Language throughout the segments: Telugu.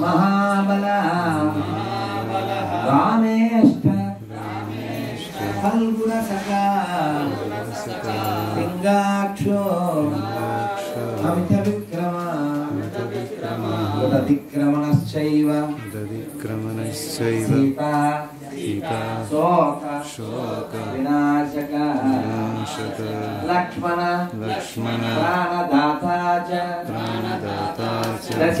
महाबला। रामे रामे फल्गुरसका लिङ्गाक्षो अमितविक्रमामितविक्रम मृदतिक्रमणश्चैवक्रमणश्चैवोक विनाशकारक्ष्मण लक्ष्मण। प्राणदाता च। प्राणदाता च। रच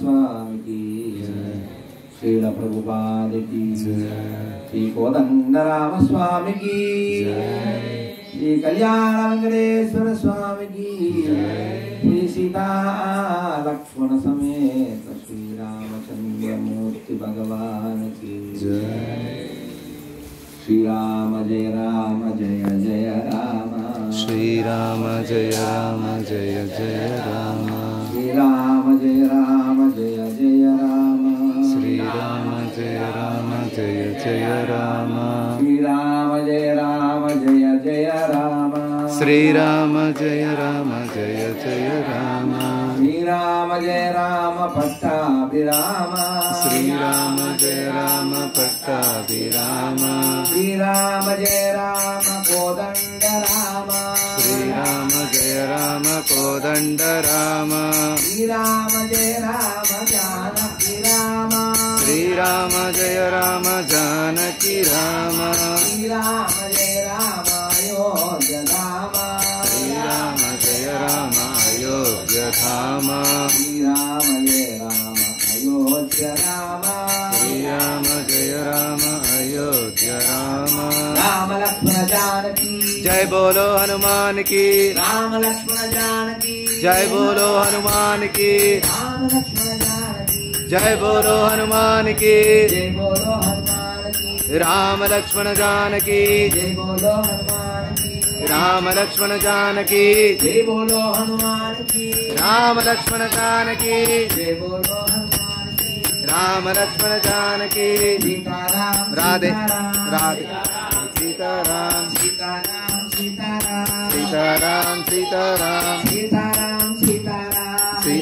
स्वामी की श्रील प्रभुपाद की श्री कोदंड स्वामी की श्री कल्याण वेंकटेश्वर स्वामी की श्री सीता लक्ष्मण समेत श्री रामचंद्र मूर्ति भगवान की श्री राम जय राम जय जय राम। श्री राम जय राम जय जय राम। जय राम जय जय राम श्रीराम जय राम जय जय राम श्रीराम जय राम जय जय राम श्रीराम जय राम पट्टाभिराम श्रीराम जय राम पट्टाभिराम श्रीराम जय राम कोदण्ड राम श्रीराम जय राम कोदण्ड राम श्रीराम जय राम ज्ञान राम जय राम जानकी राम। श्री राम जय राम अयोध्य धाम। श्री राम जय राम अयोध्य श्री राम जय राम अयोध्य राम श्री राम जय राम अयोध्य राम राम लक्ष्मण जानकी। जय बोलो हनुमान की। राम लक्ष्मण जानकी। जय बोलो हनुमान की। राम लक्ष्मण जय बोलो हनुमान की। जय बोलो की। राम लक्ष्मण जानकी जय बोलो हनुमान की। राम लक्ष्मण जानकी जय बोलो हनुमान की। राम लक्ष्मण जानकी जय बोलो हनुमान राम लक्ष्मण जानकी सीताराम राधे। राधे। सीताराम सीताराम। सीताराम सीताराम। सीताराम।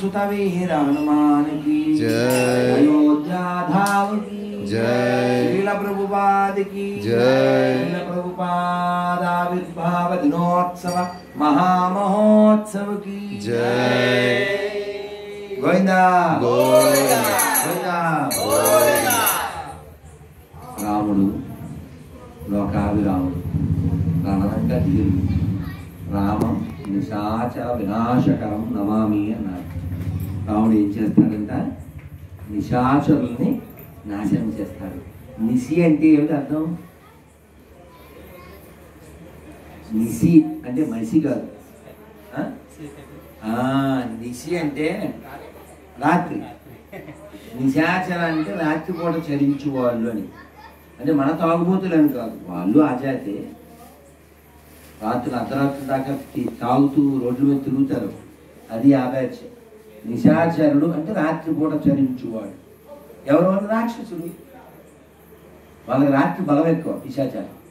पवन सुत वीर हनुमान की जय अयोध्या धाम की जय श्रील प्रभुपाद की जय श्रील प्रभुपाद आविर्भाव दिनोत्सव महामहोत्सव की जय गोविंदा गोविंदा గోవిందా రాముడు లోకాభిరాముడు రణరంగ ధీరుడు రామం నిశాచ వినాశకరం నమామి అన్నాడు రాముడు ఏం చేస్తాడంట? నిశాచరుల్ని నాశనం చేస్తాడు. నిసి అంటే ఏమిటి అర్థం? నిసి అంటే మనిషి కాదు. నిసి అంటే రాత్రి. నిశాచర అంటే రాత్రిపూట చరించు వాళ్ళు అని. అంటే మన తాగుబోతులు అని కాదు. వాళ్ళు ఆజాతే. రాత్రులు అర్ధరాత్రి దాకా తాగుతూ రోడ్ల మీద తిరుగుతారు. అది ఆ నిశాచరుడు అంటే రాత్రిపూట చరించువాడు. ఎవరు వాళ్ళు రాక్షసుడు. వాళ్ళకి రాత్రి బలం ఎక్కువ నిశాచారం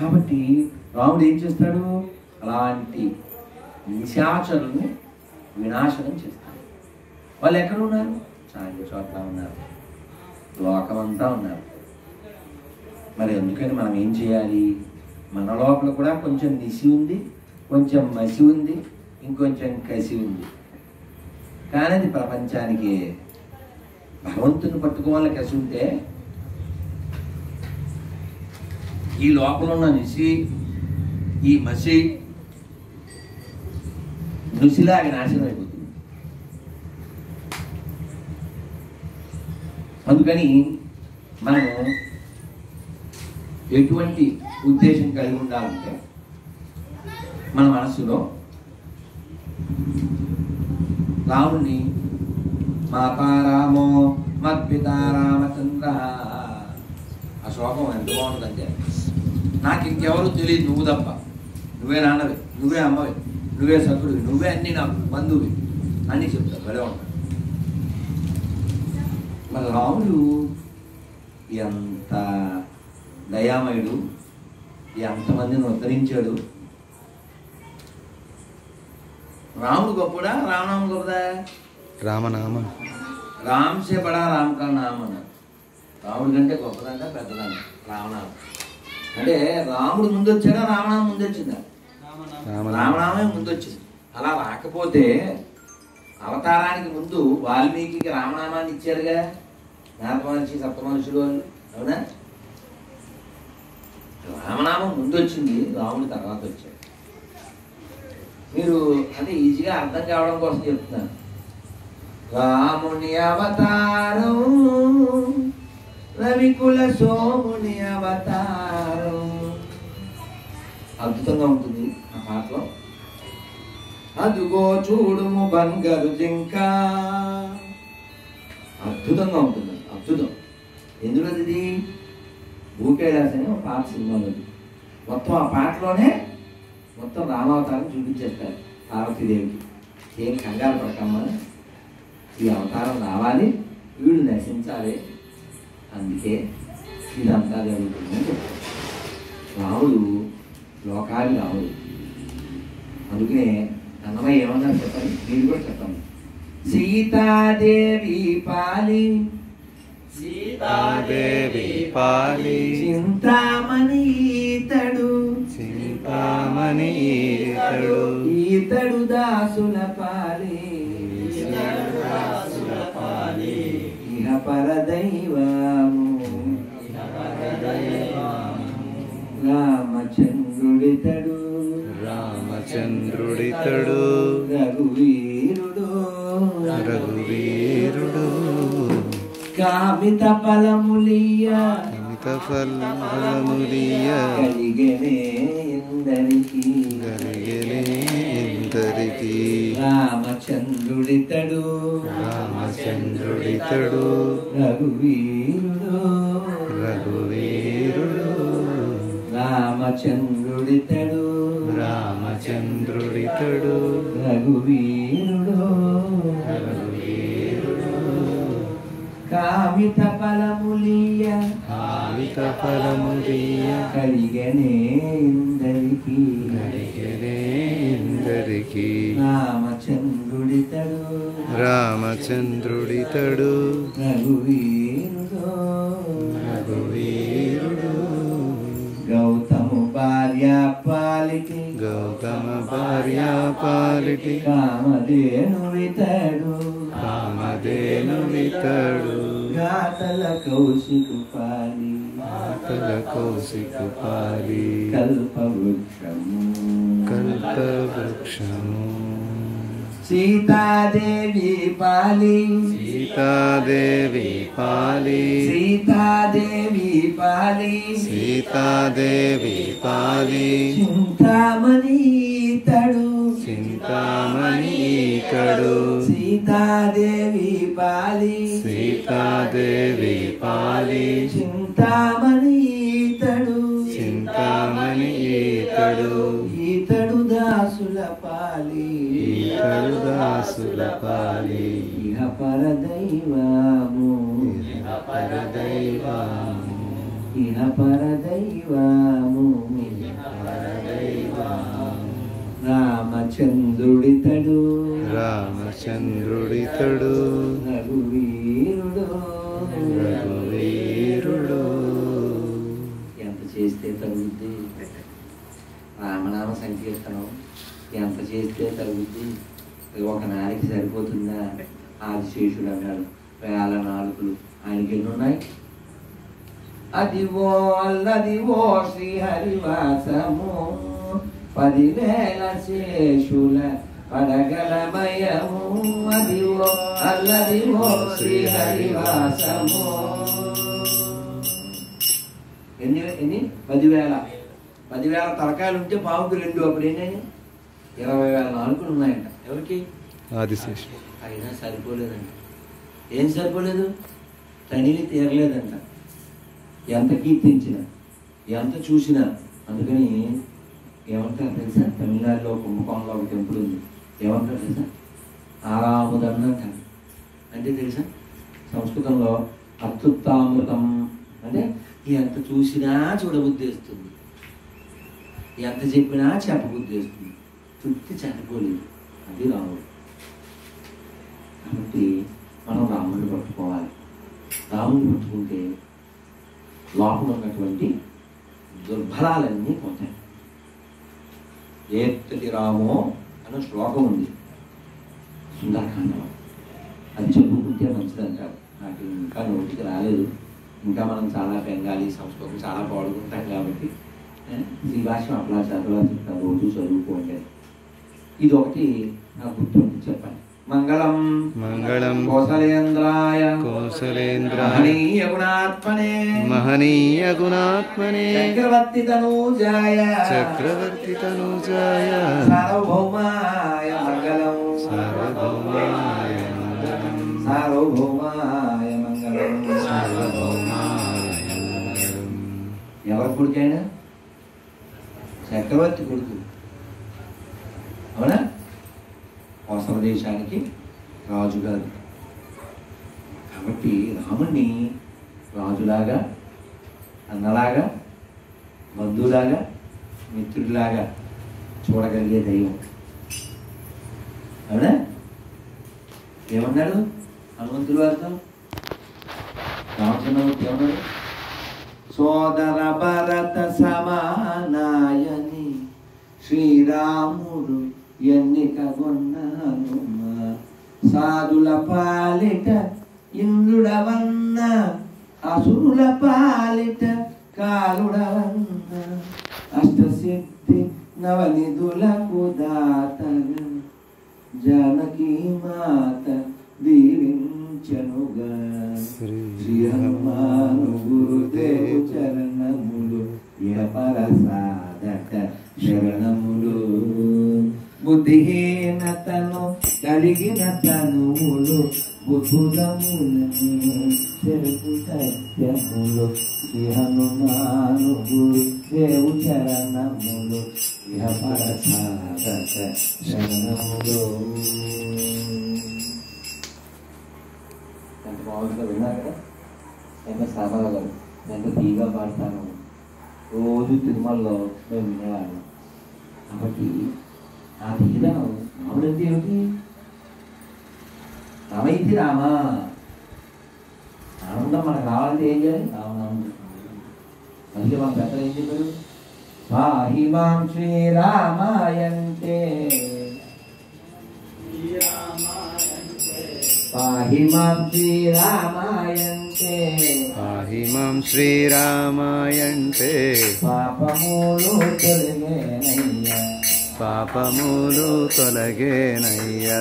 కాబట్టి రాముడు ఏం చేస్తాడు? అలాంటి నిశాచరుని వినాశనం చేస్తాడు. వాళ్ళు ఎక్కడ ఉన్నారు? చాలా చోట్ల ఉన్నారు. లోకమంతా ఉన్నారు. మరి అందుకని మనం ఏం చేయాలి? మన లోపల కూడా కొంచెం నిసి ఉంది కొంచెం మసి ఉంది. ఇంకొంచెం కసి ఉంది. కానీ అది ప్రపంచానికి భగవంతుని పట్టుకోవాలని కసి ఉంటే ఈ లోపల ఉన్న నిసి ఈ మసి నుసిలాగా నాశనం అయిపోతుంది. అందుకని మనము ఎటువంటి ఉద్దేశం కలిగి ఉండాలంటే మన మనసులో రాముణ్ణి మాతారామో మద్పితా రామచంద్ర ఆ శ్లోకం ఎంత బాగుంటుందంటే నాకు ఇంకెవరు తెలియదు నువ్వు తప్ప. నువ్వే నాన్నవి నువ్వే అమ్మవి నువ్వే సకుడివి నువ్వే అన్ని నాకు బంధువి అన్నీ చెప్తారు. భలే ఉంటాడు మరి రాముడు ఎంత దయామయుడు ఎంతమందిని ఉద్ధరించాడు రాముడు గొప్పడా? రామనామ గొప్పదా? రామనామ. రామ్ సే బడా రామ్ కా రాముడి కంటే గొప్పదంట పెద్దదంట. రామనామం. అంటే రాముడు ముందు వచ్చాడా రామనామం ముందు వచ్చిందా రామనామ. ముందు వచ్చింది అలా రాకపోతే అవతారానికి ముందు వాల్మీకి రామనామాన్ని ఇచ్చారుగా? నారద మహర్షి సప్త మహర్షులు వాళ్ళు అవునా? రామనామం ముందు వచ్చింది రాముడి తర్వాత వచ్చాడు మీరు అంటే ఈజీగా అర్థం కావడం కోసం చెప్తున్నాను. రాముని అవతారం రవికుల సోముని అవతారం. అద్భుతంగా ఉంటుంది ఆ పాటలో. అదుగో చూడుము బంగారు జింక. అద్భుతంగా ఉంటుంది అద్భుతం. ఎందులో ఇది భూకైలాస్ ఒక పాట సినిమాలోది మొత్తం ఆ పాటలోనే మొత్తం రామావతారం చూపించేస్తారు పార్వతీదేవికి. ఏం కంగారు పడకమ్మా. ఈ అవతారం రావాలి వీడు నశించాలి. అందుకే ఇదంతా జరుగుతుందని చెప్తారు రాముడు లోకాది రాముడు. అందుకనే అన్నమయ్య ఏమన్నారు చెప్పండి? మీరు కూడా చెప్పండి. సీతాదేవి పాలి. సీతాదేవి పాలి. చింతామణి. చింతామణి ఈతడు. ఈతడు దాసుల పాలి. ఇహ పరదైవము. రామచంద్రుడితడు. రామచంద్రుడితడు. రఘువీరుడు. రఘువీరుడు. కామిత ఫలములియ. అమిత ఫలములియ కలిగనే ఇందరికి కలిగనే ఇందరికి రామచంద్రుడితడు రామచంద్రుడితడు రఘువీరుడు రఘువీరుడు రామచంద్రుడితడు రామచంద్రుడితడు రఘువీరుడు కామిత ఫలములియ. కామిత ఫలములియ. కలిగనే ఇందరికి. కలిగనే ఇందరికి. రామచంద్రుడితడు. రామచంద్రుడితడు. రఘువీరుడు. రఘువీరుడు. గౌతము భార్య పాలికి గౌతమ భార్య పాలిటి. కామధేను వితడు కామధేను వితడు कल कौशिपारि माकल कौशि कुपारि कल्प वृक्षम् कल्पवृक्षम्। సీతాదేవి పాలి. సీతాదేవి పాలి. సీతాదేవి పాలి. సీతాదేవి పాలి. చింతామణి తడు. చింతామణి ఈతడు సీతాదేవి పాలి. సీతాదేవి పాలి. చింతామణి తడు. చింతామణి దాసుల పాలి ఇహ పరదైవము. పరదైవము. ఇహ పరదైవము. రామచంద్రుడితడు. రామచంద్రుడితడు. రఘువీరుడు. రఘువీరుడు. ఎంత చేస్తే తరుగుద్ది? రామనామ సంకీర్తనం. ఎంత చేస్తే తరుగుద్ది? ఒక నాడికి సరిపోతుందా? ఆదిశేషుడు అన్నాడు. వేల నాలుగులు. ఆయనకి ఎన్ని ఉన్నాయి అదివో అల్లదివో శ్రీహరివాసము. పదివేల శేషుల పడగలమయము. అదివో అల్లదివో శ్రీహరివాసము. ఎన్ని ఎన్ని? పదివేల. పదివేల తలకాయలు ఉంటే పావుకి రెండు అప్పుడు ఏంటండి ఇరవై వేల నాలుగులు ఉన్నాయంట. ఎవరికి? అయినా సరిపోలేదంట. ఏం సరిపోలేదు? తనివి తీరలేదంట. ఎంత కీర్తించిన ఎంత చూసినా అందుకని ఏమంటారు తెలుసా? తమిళనాడులో కుంభకోణంలో ఒక టెంపుల్ ఉంది. ఏమంటారు తెలుసా? ఆరాముదన్న అంటారు అంటే తెలుసా? సంస్కృతంలో అత్యుత్తామృతం. అంటే ఎంత చూసినా చూడబుద్ధేస్తుంది ఎంత చెప్పినా చెప్పబుద్ధేస్తుంది తృప్తి చనిపోలేదు అది రాముడు. కాబట్టి మనం రాముడిని పట్టుకోవాలి. రాముడిని పట్టుకుంటే లోపల ఉన్నటువంటి దుర్బలాలన్నీ పోతాయి. ఏత్తటి రామో అన్న శ్లోకం ఉంది. సుందరకాండలో. అది చదువుకుంటే మంచిదంటారు నాకు ఇంకా నోటికి రాలేదు. ఇంకా మనం చాలా బెంగాలీ సంస్కృతం చాలా పాడుకుంటాం కాబట్టి ఏ, ఈ భాష అట్లా చదవా చెప్తాను రోజు చదువుకోండి ఇది ఒకటి నాకు గుర్తుంది చెప్పండి. మంగళం మంగళం కోసలేంద్రాయ కోసలేంద్రాయ మహనీయ గుణాత్మనే మహనీయ గుణాత్మనే చక్రవర్తి తనూజాయ చక్రవర్తి తనుజాయ సార్వభౌమాయ మంగళం సార్వభౌమాయ మంగళం సార్వభౌమాయ మంగళం సార్వభౌమాయ మంగళం ఎవరి కొడుకైనా? చక్రవర్తి కొడుకు. అవునా? కోసల దేశానికి రాజుగారు కాబట్టి రాముణ్ణి రాజులాగా అన్నలాగా బంధువులాగా మిత్రుడిలాగా చూడగలిగే దైవం. అవునా? ఏమన్నాడు హనుమంతుడు వారితో? రామచంద్రమూర్తి ఏమన్నాడు? సోదర భరత సమానాయని శ్రీరాముడు ఎన్నిక కొన్న హనుమ సాధుల పాలిట ఇంద్రుడవన్న అసురుల పాలిట కాలుడవన్న. అష్టసిద్ధి నవనిధులకు దాతగా జానకీ మాత దీవించనుగా. శ్రీ హనుమాను గురుదేవు చరణములు యపర సాధక శరణములు. బుద్ధిహీనతను కలిగిన తనువులు బుద్ధులములను చెరుపు సత్యములు శ్రీ హనుమాను గురుదేవు చరణములు ఇహ సాధక శరణములు ఎంత బాగుంటుందో విన్నారు ఎంత సరళగా ఎంత తీగా పాడతాను. రోజు తిరుమలలో మేము వినేవాళ్ళం. కాబట్టి ఆ తీయదనం రాముడు అంటే ఏమిటి రామైతి రామా ఆనందం మనకు రావాలంటే ఏం చేయాలి రామనామం అందుకే మన పెద్దలు ఏం చెప్పారు పాహి మాం శ్రీరామాయంటే పాహి మాం శ్రీరామాయంటే పాహి మాం శ్రీరామాయంటే పాపములు తొలగేనయ్యా పాపములు తొలగేనయ్యా.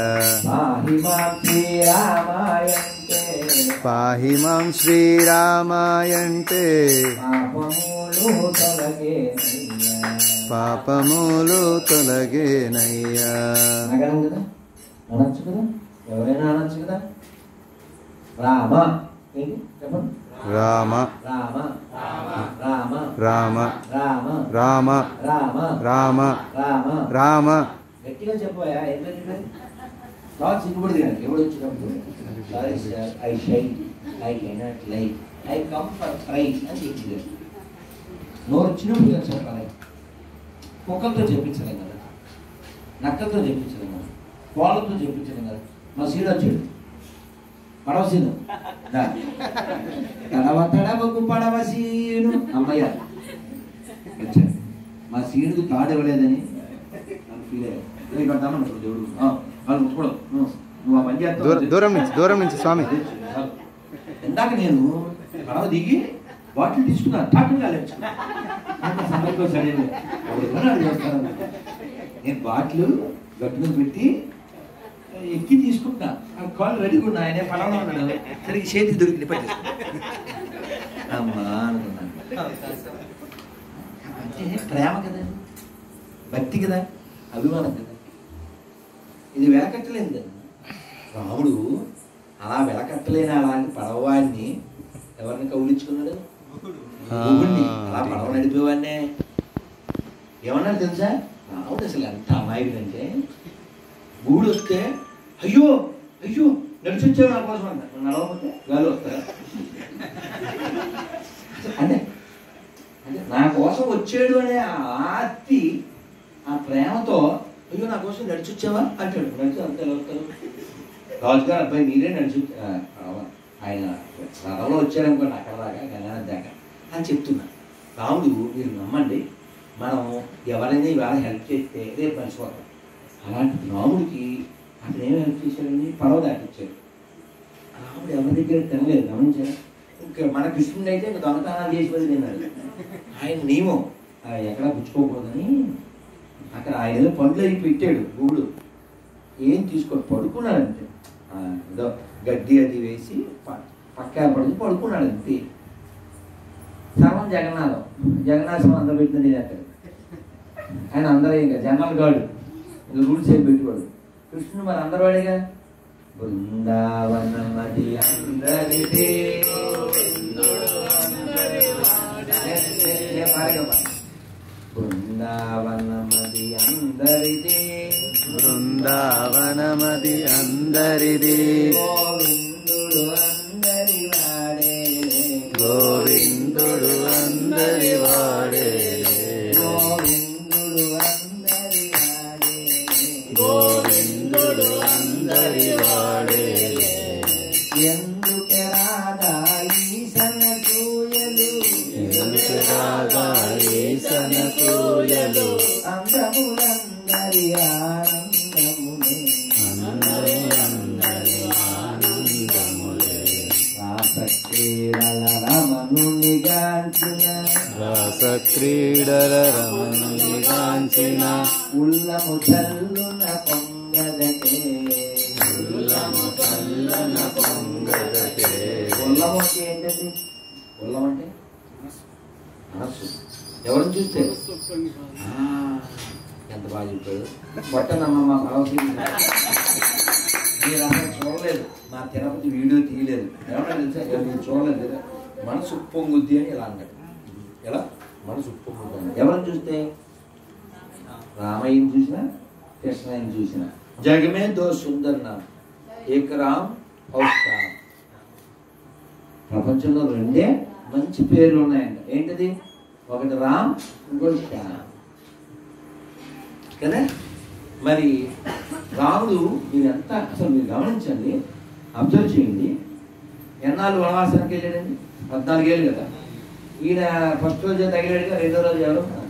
పాహి మాం శ్రీరామాయంటే పాపములు తొలగేనయ్యా. అనొచ్చు కదా? ఎవరైనా అనొచ్చు కదా? రామ? ఏంటి? చెప్పండి. రామ రామ రామ రామ రామ. గట్టిగా ఎవడు వచ్చినప్పుడు? ఐ అని నోరు వచ్చినప్పుడు కుక్కలతో చెప్పించలేం కదా. నక్కలతో చెప్పించలేం కదా. కోళ్ళతో చెప్పించలేం కదా. మా సీడ్ వచ్చాడు పడవసీను తడవ తడవకు పడవసీను అమ్మయ్య. మా సీనుకు తాడు ఇవ్వలేదని ఫీల్ అయ్యాడు. ఇక్కడ దేవుడు. వాళ్ళు ముట్టుకోడు. నువ్వు ఆ పని చేస్తావు? దూరం నుంచి దూరం నుంచి స్వామి. ఇందాక నేను పడవ దిగి బాటిల్ తీసుకున్నాను టాటం కాలేదు సమయంలో సరే నేను బాటిల్ గట్టుకుని పెట్టి ఎక్కి తీసుకుంటున్నా ఆ కాళ్ళు రెడీగా ఉన్నా ఆయన పడవలో ఉన్నాడు. సరిగ్గా చేతికి దొరికి పట్టేసుకున్నా అమ్మా అనుకున్నాను. అంటే ప్రేమ కదా భక్తి కదా అభిమానం కదా. ఇది వెలకట్టలేదు కదా రాముడు అలా వెలకట్టలేని అలాంటి పడవవాడిని ఎవరిని కౌలించుకున్నాడు అలా పడవ నడిపేవాడినే. ఏమన్నాడు తెలుసా? రాముడు అసలు ఎంత అమాయకుడు అంటే గుగుడు వస్తే అయ్యో అయ్యో నడిచి వచ్చావు నా కోసం అంట. నడవకపోతే గాలి వస్తారా? అంటే అంటే నా కోసం వచ్చాడు అనే ఆ ఆర్తి ఆ ప్రేమతో అయ్యో నా కోసం నడిచి వచ్చావా అంటాడు. నడిచి అంత ఎలా వస్తారు? రాజుగారు అబ్బాయి మీరే నడిచి ఆయన రథంలో వచ్చారనుకోండి అక్కడ దాకా గంగానది దాకా. అని చెప్తున్నా. రాముడు మీరు నమ్మండి. మనం ఎవరైనా ఇవాళ హెల్ప్ చేస్తే రేపు మర్చిపోతాం. అలాంటి రాముడికి అక్కడ ఏం హెల్ప్ చేశాడండి పడవ దాటిచ్చాడు. ఆవిడ ఎవరి దగ్గర తినలేదు గమనించారు? ఇంకా మన కృష్ణుడు అయితే ఇంకా దొంగతనాలు చేసి వదిలి తిన్నాడు ఆయన నియమం. ఆ, ఎక్కడా పుచ్చుకోకూడదని అక్కడ ఆయన ఏదో పండ్లు అవి పెట్టాడు గూడు. ఏం తీసుకోడు పడుకున్నాడు అంతే ఏదో గడ్డి అది వేసి ప- పక్కా పడుకుని పడుకున్నాడు అంతే. సర్వం జగన్నాథం. జగన్నాథం అందరూ పెట్టిన నేను అక్కడ. ఆయన అందరూ ఇంకా జనరల్ గాడు. రూల్స్ ఏం పెట్టుకోడు కృష్ణుడు మరి అందరూ వాడేగా బృందావనమది అందరిదే నేను పాడగా పాడు. బృందావనమది అందరిదే బృందావనమది అందరిది గోవిందుడు క్రీడల రమణుని గాంచిన ఉల్లము చల్లున పొంగదకే ఉల్లము చల్లన పొంగదకే ఉల్లము అంటే ఏంటండి ఉల్లం అంటే మనస్సు ఎవరిని చూస్తే ఎంత బాగా చెప్పాడు కొట్టనమ్మ మా కలవసి మీరు అసలు చూడలేదు నా తిరుపతి వీడియో తీయలేదు ఏమన్నా తెలుసా ఇలా మీరు చూడలేదు కదా మనసు ఉప్పొంగుద్ది అని ఇలా అన్నాడు ఎలా మనసు ఎవరిని చూస్తే? రామయ్యని చూసినా కృష్ణయ్యని చూసినా. జగమే దో సుందర్ ఏక రామ్ ఔర్ ప్రపంచంలో రెండే మంచి పేర్లు ఉన్నాయంట. ఏంటిది? ఒకటి రామ్ ఇంకోటి శ్యామ్. కదా? మరి రాముడు మీరంతా అసలు మీరు గమనించండి అబ్జర్వ్ చేయండి. ఎన్నాళ్ళు వనవాసానికి వెళ్ళాడండి? పద్నాలుగేళ్ళు కదా. ఈయన ఫస్ట్ రోజే తగిలాడుగా రెండో రోజు ఎవరు?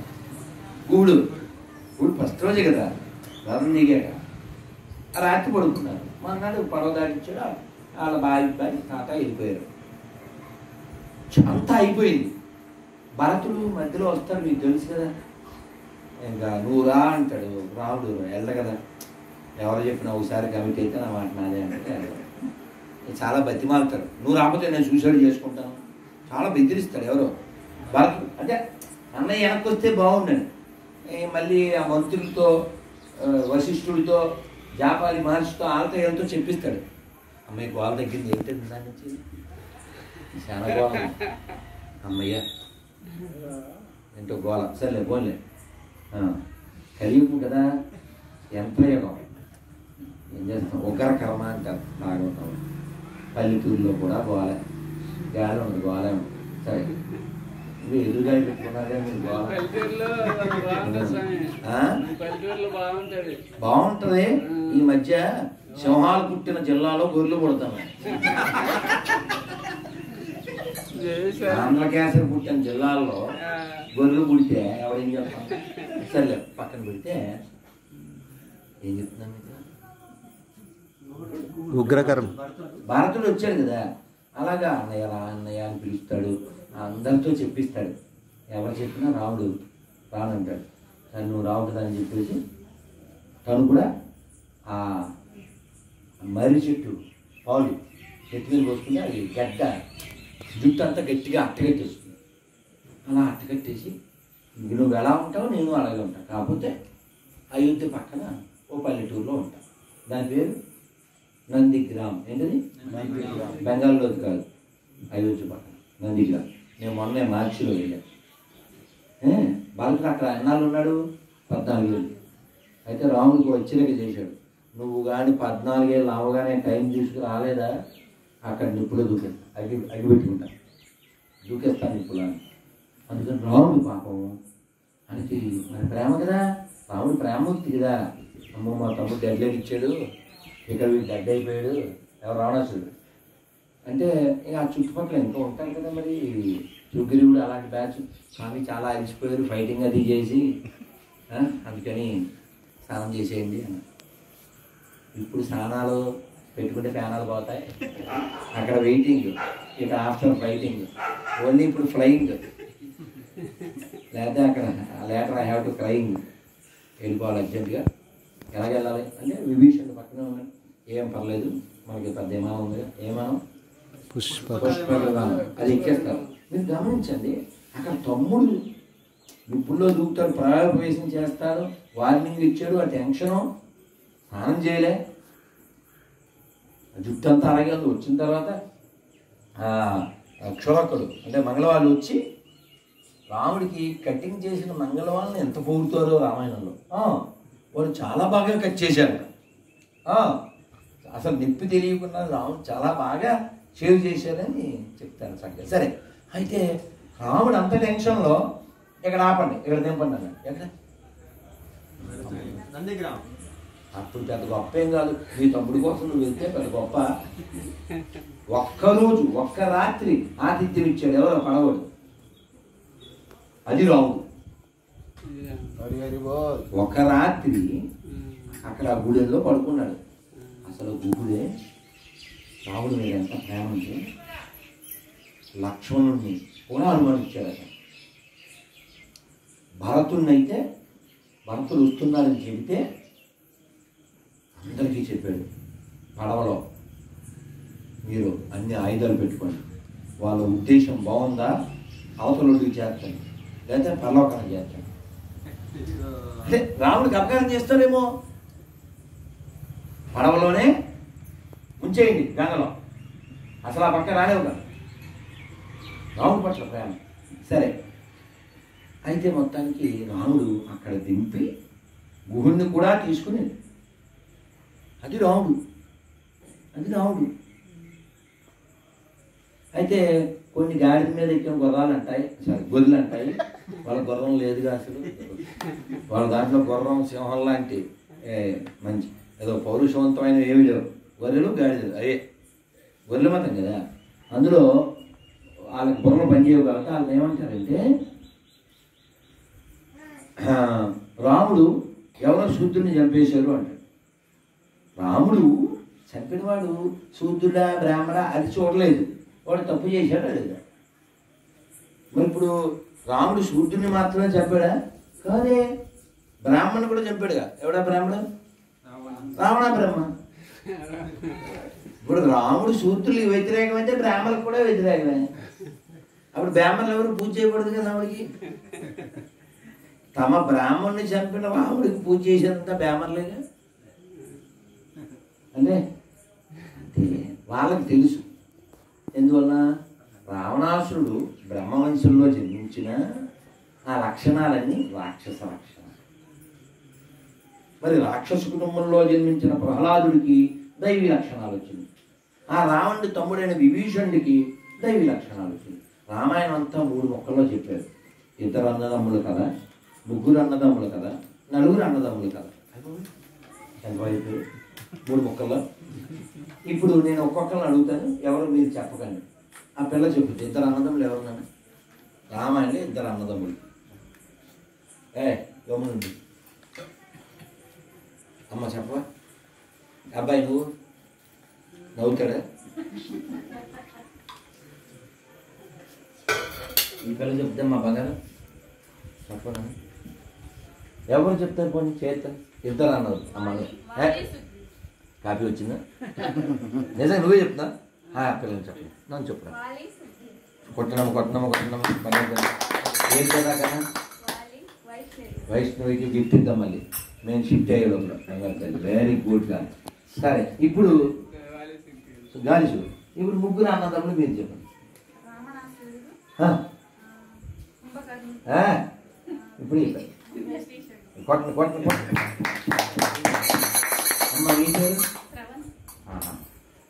గూడు. గూడు ఫస్ట్ రోజే కదా. రథం దిగాక ఆ రాత్రి పడుకున్నారు. మన్నాడు పడవ దాటించాడు. వాళ్ళ బావి బావి తాత వెళ్ళిపోయారు. అంతా అయిపోయింది. భరతుడు మధ్యలో వస్తాడు మీకు తెలుసు కదా. ఇంకా నువ్వు రా అంటాడు. రాముడు వెళ్ళ కదా. ఎవరు చెప్పినా ఒకసారి కమిటీ అయితే నా మాట నాదే అంటే చాలా బతిమాలుతాడు. నువ్వు రాకపోతే నేను సూసైడ్ చేసుకుంటాను. చాలా బెదిరిస్తాడు ఎవరో. వాళ్ళకి అంటే అన్నయ్య వెనక్కి వస్తే బాగుండండి మళ్ళీ ఆ మంత్రులతో వశిష్ఠుడితో జాపాలి మహర్షితో వాళ్ళతో ఎంతో చెప్పిస్తాడు. అమ్మాయికి గోల దగ్గర ఏంటండి దాని నుంచి? చాలా బాగుంది అమ్మయ్య. ఏంటో గోల. సర్లే పోన్లే. కలియుగం కదా. యంత్రయుగం ఏం చేస్తాం? ఉగ్ర కర్మ అంటారు. భాగవతం పల్లెటూరులో కూడా గోలే. గాలి గోలే ఉండదు సరే. ఇది ఎదురుగా పెట్టుకున్నారే మీరు బాగుంటుంది. ఈ మధ్య సింహాలు పుట్టిన జిల్లాలో గొర్రెలు పుడతాయి ఆంధ్రకేసరి పుట్టిన జిల్లాల్లో గొర్రెలు పుడితే ఎవడేం చెప్తాం సర్లే పక్కన పెడితే ఏం చెప్తున్నాను మీకు ఉగ్రకరం. భారతుడు వచ్చాడు కదా. అలాగా అన్నయ్య రా అన్నయ్య అని పిలుస్తాడు. అందరితో చెప్పిస్తాడు. ఎవరు చెప్పినా రాముడు రానంటాడు. సరే నువ్వు రావట్లేదని చెప్పేసి తను కూడా ఆ మర్రి చెట్టు పాలు చెట్టు మీద పోసుకుని అది గడ్డ జుట్టు అంతా గట్టిగా అట్టగట్టేస్తుంది. అలా అట్టగట్టేసి నువ్వు ఎలా ఉంటావు నేను అలాగే ఉంటాను కాకపోతే అయోధ్య పక్కన ఓ పల్లెటూరులో ఉంటా. దాని పేరు నందిగ్రామ్. ఏంటది? బెంగాల్లోది కాదు. అయోధ్య పక్కన నందిగ్రామ్. నేను మొన్నే మార్చిలో వెళ్ళాను బాలకుడు అక్కడ ఎన్నాళ్ళు ఉన్నాడు? పద్నాలుగు ఏళ్ళు. అయితే రాముడికి వచ్చినక చేశాడు. నువ్వు కానీ పద్నాలుగేళ్ళు అవగానే టైం తీసుకుని రాలేదా? అక్కడ నిప్పులో దూకే అగి అగి పెట్టుకుంటా. దూకేస్తాను నిప్పులు అని అందుకని రాముడు పాపం ఆయనకి మరి ప్రేమ కదా? రాముడు ప్రేమమూర్తి కదా. అమ్మో మా తమ్ముడు డెడ్లైన్ ఇచ్చాడు. ఇక్కడ వీడు డెడ్ అయిపోయాడు ఎవరు రావణాసుడు అంటే ఇక ఆ చుట్టుపక్కల ఇంకా ఉంటారు కదా మరి. సుగ్రీవుడు అలాంటి బ్యాచ్. స్వామి చాలా అలిసిపోయారు ఫైటింగ్ అది చేసి అందుకని స్నానం చేసేయండి అని. ఇప్పుడు స్నానాలు పెట్టుకుంటే ఫ్యానాలు పోతాయి. అక్కడ వెయిటింగ్ ఇక ఆఫ్టర్ ఫైటింగ్ ఓన్లీ ఇప్పుడు ఫ్లయింగ్ లేకపోతే అక్కడ later I have to crying వెళ్ళిపోవాలి అర్జెంటుగా ఎలాగ వెళ్ళాలి అంటే విభీషణ్ పక్కనే ఉన్నాడు. ఏం పర్లేదు మనకి పెద్ద విమానం ఉంది. ఏమానం? పుష్ప. పుష్ప విమానం అది ఎక్కేస్తారు. మీరు గమనించండి అక్కడ తమ్ముడు నిప్పుల్లో దూకుతాడు ప్రవేశం చేస్తాడు వార్నింగ్ ఇచ్చాడు ఆ టెన్షను స్నానం చేయలే. జుట్టు అంతా అలాగే వచ్చిన తర్వాత క్షురకుడు అంటే మంగళవాళ్ళు వచ్చి రాముడికి కటింగ్ చేసిన మంగళవాళ్ళని ఎంత పొగుడుతారో రామాయణంలో. వాడు చాలా బాగా కట్ చేశారు అసలు నొప్పి తెలియకుండా రాముడు చాలా బాగా షేవ్ చేశారని చెప్తాను చక్కగా సరే అయితే రాముడు అంత టెన్షన్లో ఇక్కడ ఆపండి ఇక్కడ దింపండి అన్నాడు. ఎక్కడ? అప్పుడు పెద్ద గొప్ప ఏం కాదు నీ తమ్ముడి కోసం నువ్వు వెళ్తే పెద్ద గొప్ప. ఒక్కరోజు ఒక్క రాత్రి ఆతిథ్యం ఇచ్చాడు ఎవరో పడవడు అది రాముడు. ఒక రాత్రి అక్కడ ఆ గుడిలో పడుకున్నాడు. అసలు గుహుడే రాముడి మీద ఎంత ప్రేమ అంటే లక్ష్మణుడిని కూడా అనుమానించాడు అతను భరతుడిని అయితే భరతుడు వస్తున్నాడని చెబితే అందరికీ చెప్పాడు పడవలో మీరు అన్ని ఆయుధాలు పెట్టుకోండి. వాళ్ళ ఉద్దేశం బాగుందా? అవతలొడ్డుకి చేర్చండి లేకపోతే పరలోకానికి చేర్చండి అంటే రాముడికి అపకారం చేస్తారేమో? పడవలోనే ఉంచేయండి గంగలో. అసలు ఆ పక్క రాలేవు కదా. రాముడు పట్ల ప్రేమ సరే. అయితే మొత్తానికి రాముడు అక్కడ దింపి గుహుణ్ణి కూడా తీసుకుని అది రాముడు. అది రాముడు. అయితే కొన్ని గాడిద మీద ఎక్కిన గుర్రాలు అంటాయి. సారీ గొర్రెలు అంటాయి. వాళ్ళ గుర్రం లేదుగా అసలు. వాళ్ళ దాంట్లో గుర్రం సింహం లాంటి ఏ, మంచి ఏదో పౌరుషవంతమైన ఏమి లేవు. గొర్రెలు గాడిదలు అదే గొర్రెల మతం కదా. అందులో వాళ్ళకి బుర్రలు పనిచేయవు కాబట్టి వాళ్ళు ఏమంటారంటే రాముడు ఎవరో శూద్రుని చంపేశారు అంటాడు. రాముడు చంపినవాడు శూద్రుడా బ్రాహ్మడా అది చూడలేదు. వాడు తప్పు చేశాడా లేదా? మరి ఇప్పుడు రాముడు శూద్రుని మాత్రమే చంపాడా? కాదే. బ్రాహ్మణుడు కూడా చంపాడుగా. ఎవడా బ్రాహ్మణుడు? రావణ బ్రహ్మ. ఇప్పుడు రాముడు సూత్రులు వ్యతిరేకమైతే బ్రాహ్మణులకు కూడా వ్యతిరేకమే. అప్పుడు బ్రాహ్మణులు ఎవరు పూజ చేయకూడదు కదా ఆవిడికి తమ బ్రాహ్మణ్ణి చంపిన రాముడికి పూజ చేసేంత బ్రాహ్మణులేగా అంటే అంటే వాళ్ళకి తెలుసు. ఎందువల్ల రావణాసురుడు బ్రహ్మవంశంలో జన్మించిన ఆ లక్షణాలన్నీ రాక్షస లక్షణం మరి రాక్షస కుటుంబంలో జన్మించిన ప్రహ్లాదుడికి దైవీ లక్షణాలు వచ్చింది. ఆ రావణుడి తమ్ముడైన విభీషణుడికి దైవీ లక్షణాలు వచ్చింది. రామాయణం అంతా మూడు మొక్కల్లో చెప్పారు. ఇద్దరు అన్నదమ్ములు కదా ముగ్గురు అన్నదమ్ములు కదా నలుగురు అన్నదమ్ములు కదా. ఎంత మూడు మొక్కల్లో? ఇప్పుడు నేను ఒక్కొక్కరిని అడుగుతాను ఎవరు మీరు చెప్పకండి. ఆ పిల్ల చెబుతుంది ఇద్దరు అన్నదమ్ములు ఎవరున్నాను రామాయణలో ఇద్దరు అన్నదమ్ములు. ఏ గమనండి అమ్మ చెప్పవా? అబ్బాయి నువ్వు? నవ్వుతాడా? ఈ పిల్ల చెప్తే మా బంగారం? చెప్పనా? ఎవరు చెప్తారు పోనీ చేస్తాను ఇద్దరు అన్నారు అమ్మ నువ్వు. ఏ? కాపీ వచ్చిందా? నిజంగా నువ్వే చెప్తా ఆ పిల్లలు చెప్పు. నన్ను చెప్పురా కొట్టనమ్మ కొట్టనమ్మ కొట్టనమ్మ. పర్లేదు. ఏం కదా వైష్ణవికి గిఫ్ట్ ఇద్దాం మళ్ళీ. మేము షిఫ్ట్ అయ్యే లోపల వెరీ గుడ్గా సరే ఇప్పుడు గాలిసు ఇప్పుడు ముగ్గురు అన్నదమ్ములు మీరు చెప్పండి. ఇప్పుడు కొట్టండి కొట్టండి కొట్టండి. అమ్మ మీ పేరు?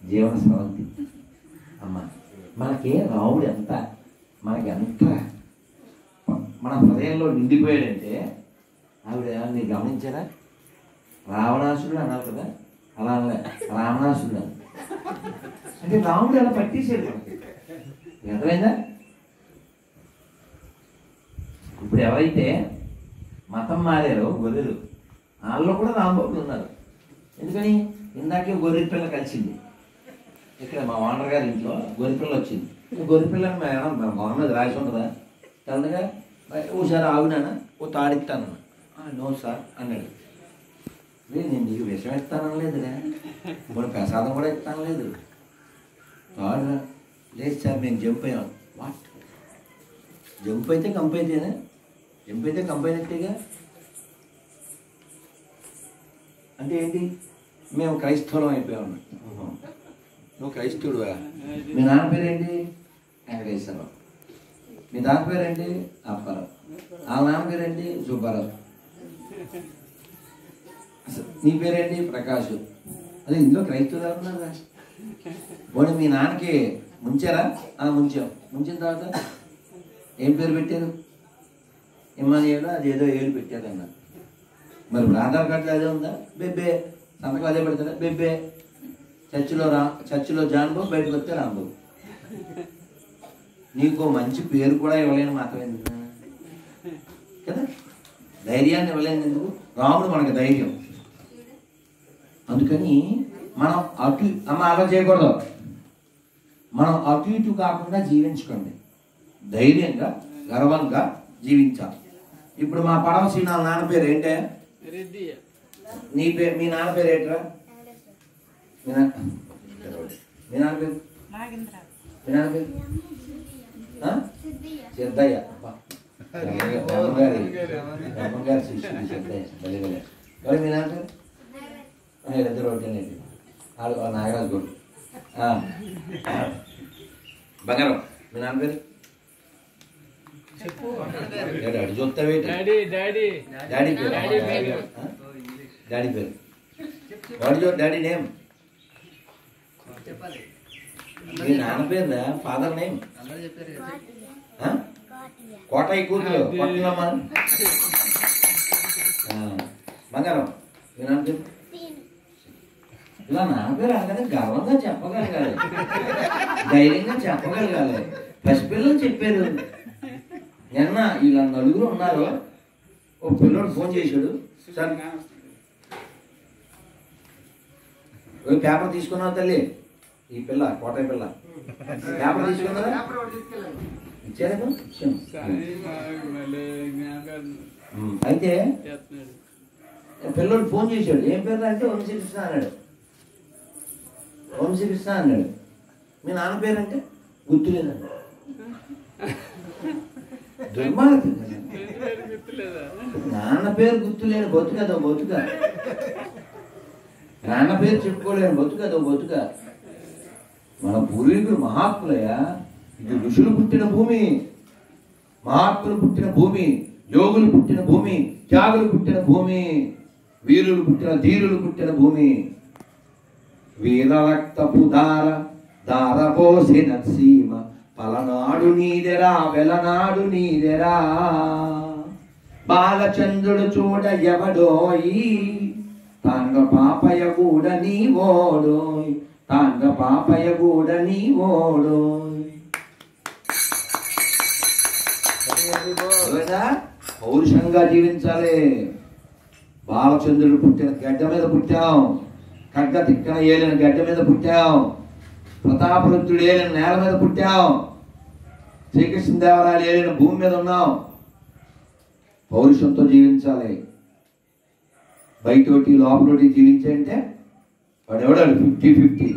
జీవన స్రవంతి. అమ్మ మనకి రాముడు ఎంత? మనకి ఎంత మన హృదయంలో నిండిపోయాడంటే ఆవిడ మీరు గమనించారా? రావణాసురుడు అన్నారు కదా? అలా అనలే. రావణాసురుడు. అని అంటే రాముడు అలా పట్టేసాడు మనకి అర్థమైందా? ఇప్పుడు ఎవరైతే మతం మారారో గొర్రెలు వాళ్ళలో కూడా రాంబాబులు ఉన్నారు. ఎందుకని? ఇందాకే గొర్రె పిల్ల కలిసింది. ఇక్కడ మా ఓనర్ గారి ఇంట్లో గొర్రె పిల్ల వచ్చింది. గొర్రె పిల్లని మేడం మొహం మీద రాసి ఉంటుందా తెల్లగా ఓసారి ఆగునానా ఓ తాడిస్తాను నో సార్ అన్నాడు "లే, నేను నీకు విషం ఇస్తాను లేదులే ఇప్పుడు ప్రసాదం కూడా ఇస్తాను లేదు తాడు లేదు సార్ మేము జంప్ అయ్యాం వాట్ జంప్ అయితే కంప్ అయితేనే జంప్ అయితే కంప్ అయినట్టేగా అంటే ఏంటి మేము క్రైస్తవులం అయిపోయాం ఓహో. నువ్వు క్రైస్తవుడువా మీ నాన్న పేరేంటి వెంకటేశ్వరరావు మీ నాన్న పేరేంటి అప్పారావు ఆ నాన్న పేరేంటి సుబ్బారావు అసలు నీ పేరేంటి? ప్రకాష్ అదే ఇందులో క్రైస్తవులు ఉన్నారా పోనీ మీ నాన్నకి ముంచారా? ముంచాం. ముంచిన తర్వాత ఏం పేరు పెట్టారు? ఇమ్మానియాలో అది ఏదో ఏడు పెట్టారన్న. మరి ఇప్పుడు ఆధార్ కార్డులో అదే ఉందా? బెబ్బే. సంతకం అదే పెడతారా? బెబ్బే. చర్చిలో రా చర్చిలో జాన్బో బయటకు వస్తే రాంబో. నీకు మంచి పేరు కూడా ఇవ్వలేని మాత్రమే ఎందుకు? కదా? ధైర్యాన్ని ఇవ్వలేని ఎందుకు రాముడు మనకు ధైర్యం. అందుకని మనం అటు అమ్మ అలా చేయకూడదు. మనం అటు ఇటు కాకుండా జీవించుకోండి. ధైర్యంగా గర్వంగా జీవించాలి. ఇప్పుడు మా పడవ శ్రీనాథ్ నాన్న పేరు ఏంటే? నీ పేరు మీ నాన్న పేరు ఏంట్రా? మీ నాన్న పేరు? మీ నాన్న పేరు? సిద్ధయ్య. అబ్బా. రమణగారి రమణగారి శిష్యుడు భలే భలే. మరి మీ నాన్న ఇద్దరు ఒకటేనండి ఆ నాగరాజు గోడు ఆ. బంగారం మీ నాన్న పేరు? ఏడు అడు చూస్తావేంటి డాడీ డాడీ. డాడీ పేరు? డాడీ పేరు. Daddy daddy name? మీ నాన్న పేరు ఫాదర్ నేమ్? కోటయ్య కూతురు కొట్టలమ్మ బంగారం పేరు ఇలా నాన్న పేరు అనగానే గర్వంగా చెప్పగలగాలి. ధైర్యంగా చెప్పగలగాలి. పసిపిల్లలు చెప్పారు. నిన్న ఇలా నలుగురు ఉన్నారు ఓ పిల్లోడు ఫోన్ చేశాడు. సార్ పేపర్ తీసుకున్నావు తల్లి. ఈ పిల్ల కోటయ్య పిల్ల. పేపర్ తీసుకున్నారా? ఇచ్చారా అయితే పిల్లోడు ఫోన్ చేశాడు. ఏం పేరు అంటే వంశీకృష్ణ అన్నాడు. వంశీకృష్ణ అన్నాడు. మీ నాన్న పేరు అంటే గుర్తులేదన్నాడు దుర్మార్గం. నాన్న పేరు గుర్తులేని బతుకదో బతుక. నాన్న పేరు చెప్పుకోలేని బతుకదో బతుక. మన పూర్వీకులు మహాత్ములయ్యా. ఇది ఋషులు పుట్టిన భూమి మహాత్ములు పుట్టిన భూమి యోగులు పుట్టిన భూమి త్యాగులు పుట్టిన భూమి వీరులు పుట్టిన ధీరులు పుట్టిన భూమి. వీరరక్తపు దార దార పోసిన సీమ పలనాడు నీదెరా వెలనాడు నీదెరా. బాలచంద్రుడు చూడ ఎవడోయి తాంగ పాపయ కూడా నీ ఓడోయ్ తాంగ పాపయ కూడా నీ ఓడోయ్ అర్థమైందా? పౌరుషంగా జీవించాలి. బాలచంద్రుడు పుట్టిన గడ్డ మీద పుట్టాం. కగ్గ తిక్కన ఏలిన గడ్డ మీద పుట్టాం. ప్రతాపరుద్రుడు ఏలిన నేల మీద పుట్టాం. శ్రీకృష్ణదేవరాయలు ఏలిన భూమి మీద ఉన్నాం. పౌరుషంతో జీవించాలి. బయటోటి లోపలోటి జీవించంటే వాడు ఎవడాడు ఫిఫ్టీ ఫిఫ్టీ.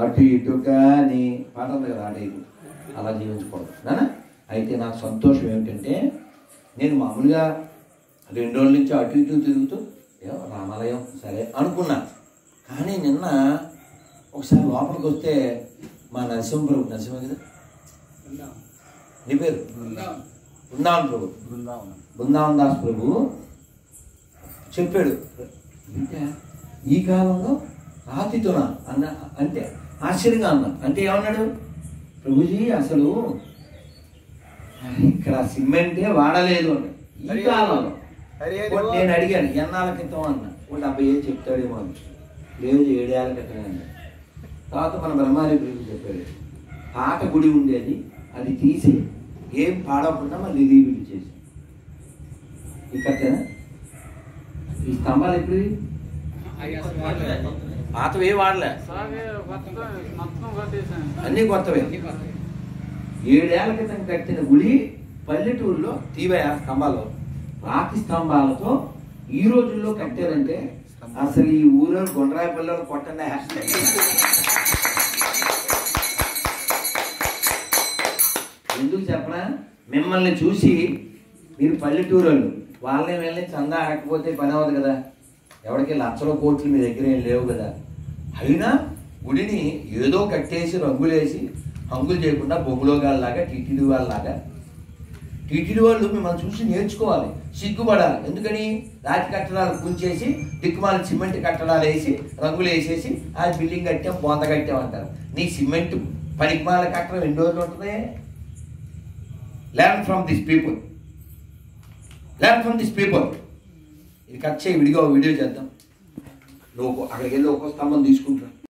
అటు ఇటు కానీ పాట కదా అలా జీవించకూడదు. నానా? అయితే నాకు సంతోషం ఏమిటంటే నేను మామూలుగా రెండు రోజుల నుంచి అటు ఇటు తిరుగుతూ ఏమో రామాలయం సరే అనుకున్నా. కానీ నిన్న ఒకసారి లోపలికి వస్తే మా నరసింహప్రభు నరసింహ కదా నీ పేరు? బృందావన్. ప్రభు. బృందావన్. దాస్ ప్రభు చెప్పాడు. అంటే ఈ కాలంలో రాతితోనా అన్న అంటే ఆశ్చర్యంగా అన్నా అంటే ఏమన్నాడు? ప్రభుజీ అసలు ఇక్కడ సిమెంటే వాడలేదు. ఈ కాలంలో. నేను అడిగాను ఎన్నాళ్ళ క్రితం అన్న? ఒక డెబ్బై ఏళ్ళు చెప్తాడేమో అని లేదు ఏడేళ్ళ క్రితం అన్న తర్వాత మన బ్రహ్మారి గురించి చెప్పాడు పాత గుడి ఉండేది అది తీసి ఏం పాడకుండా మళ్ళీ రీబిల్డ్ చేసి. ఇక్కడ ఈ స్తంభాలు ఎప్పుడు పాతవే వాడలే? అన్ని కొత్తవే. ఏడేళ్ళ క్రితం కట్టిన గుడి పల్లెటూరులో ఆ స్తంభాలు. రాతి స్తంభాలతో ఈ రోజుల్లో కట్టారంటే అసలు ఈ ఊరిలో గుండ్రాయి పిల్లలు కొట్టండి ఎందుకు చెప్పనా? మిమ్మల్ని చూసి మీరు పల్లెటూరు వాళ్ళు వాళ్ళని వెళ్ళి చందా ఆడకపోతే పని అవ్వదు కదా. ఎవరికి లక్షల కోట్లు మీ దగ్గర ఏం లేవు కదా. అయినా గుడిని ఏదో కట్టేసి రంగులేసి హంగులు చేయకుండా బొమ్మలోగాళ్ళలాగా టీటీడీ వాళ్ళలాగా టీటీడీ వాళ్ళు మిమ్మల్ని చూసి నేర్చుకోవాలి సిగ్గుపడాలి. ఎందుకని? రాతి కట్టడాలు కూల్చేసి దిక్కుమాల సిమెంట్ కట్టడాలు వేసి రంగులు వేసేసి ఆ బిల్డింగ్ కట్టాం బొంద కట్టాం అంటారు. నీ సిమెంట్ పనికిమాల కట్టడం ఎన్ని రోజులు ఉంటుంది? Learn from this people learn from this people ఇది కట్ చేయి విడిగా వీడియో చేద్దాం. నువ్వు అక్కడికి వెళ్ళి ఒక్కో స్తంభం తీసుకుంటా